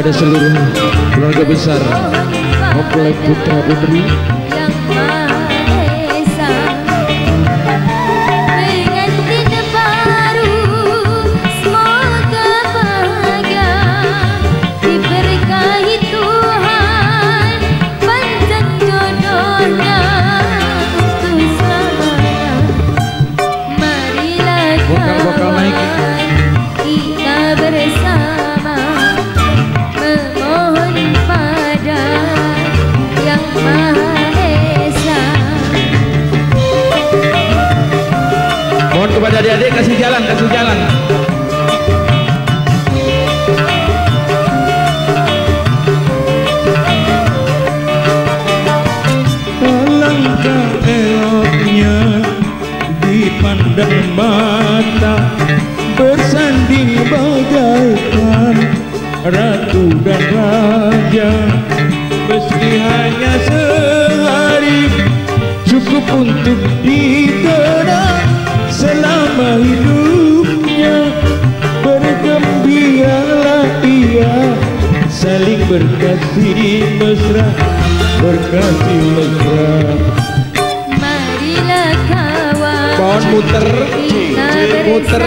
kepada seluruh keluarga besar Komplek Putra Putri Meski hanya sehari cukup untuk dikenang Selama hidupnya. Bergembiralah ia Saling berkasih mesra Berkasih mesra. Marilah kawan Mohon muter. Muter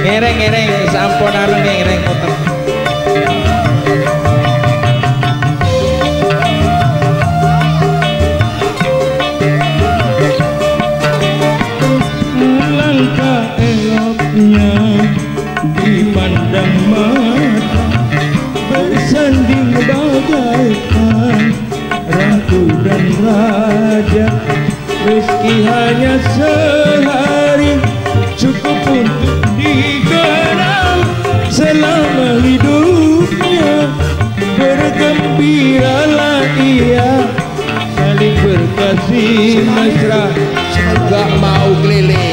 ngereng ngereng sampun arep ngereng ngoten. Dikenang Selama hidupnya. Bergembiralah ia Saling berkasih mesra. Gak mau keliling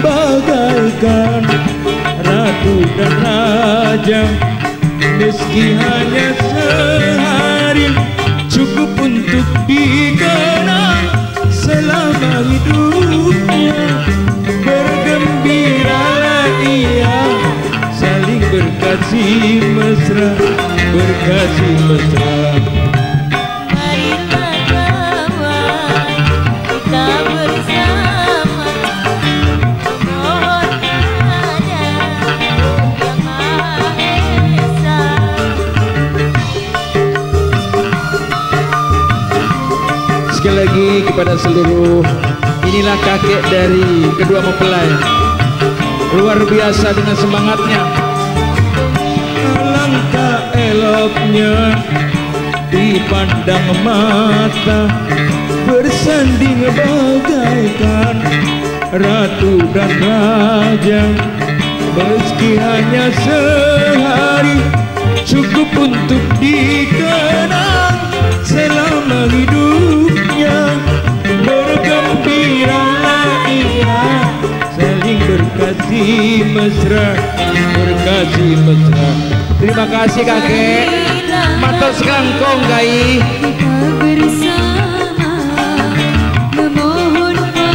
bagaikan ratu dan raja Meski hanya sehari cukup untuk dikenang Selama hidupnya. Bergembiralah ia Saling berkasih mesra Berkasih mesra kepada seluruh Inilah kakek dari kedua mempelai. Luar biasa dengan semangatnya. Alangkah eloknya dipandang mata Bersanding bagaikan ratu dan raja. Meski hanya sehari cukup untuk dikenang berkasih mesra. Berkasih mesra. Terima kasih kakek. Matur sekangkong gai. Kita bersama memohon pada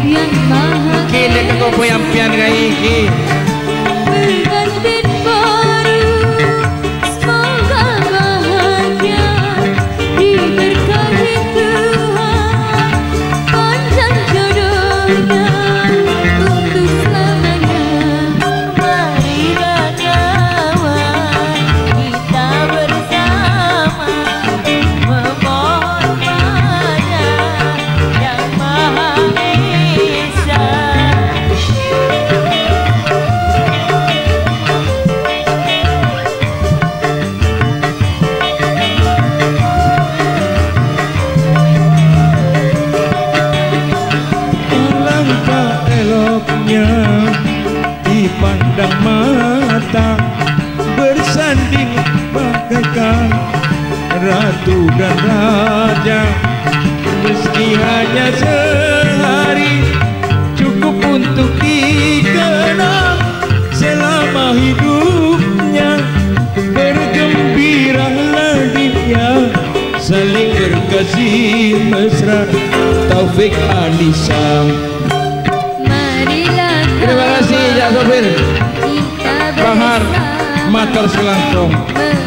yang maha kini kakak poyampian gai eloknya dipandang mata bersanding bagaikan ratu dan raja. Meski hanya sehari cukup untuk dikenang selama hidupnya. Bergembiralah dia saling berkasih mesra. Taufik Anissa Terima kasih, Ya